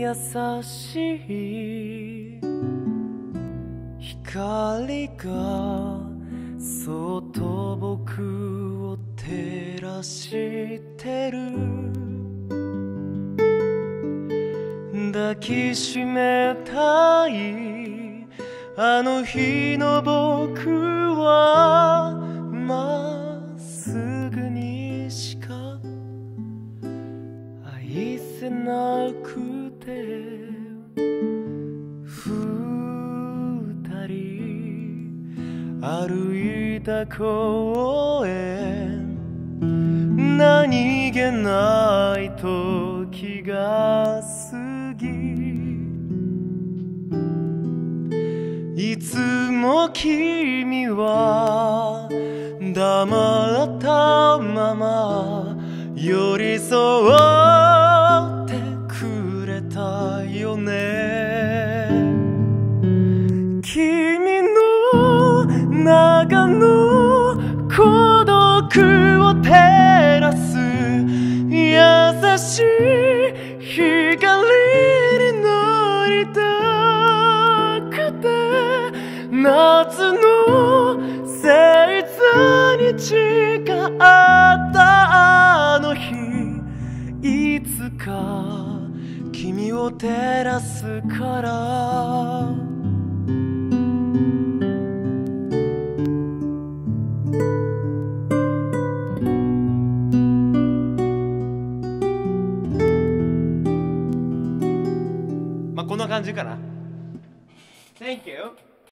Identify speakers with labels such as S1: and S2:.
S1: 優しい光がそっと僕を照らしてる。抱きしめたいあの日の僕せなくて二人歩いた公園何気ない時が過ぎいつも君は黙ったまま寄り添ってくれたよね。君の中の孤独を照らす優しい光になりたくて夏の星座に誓っいつか君を照らすから。まあこんな感じかな。Thank you.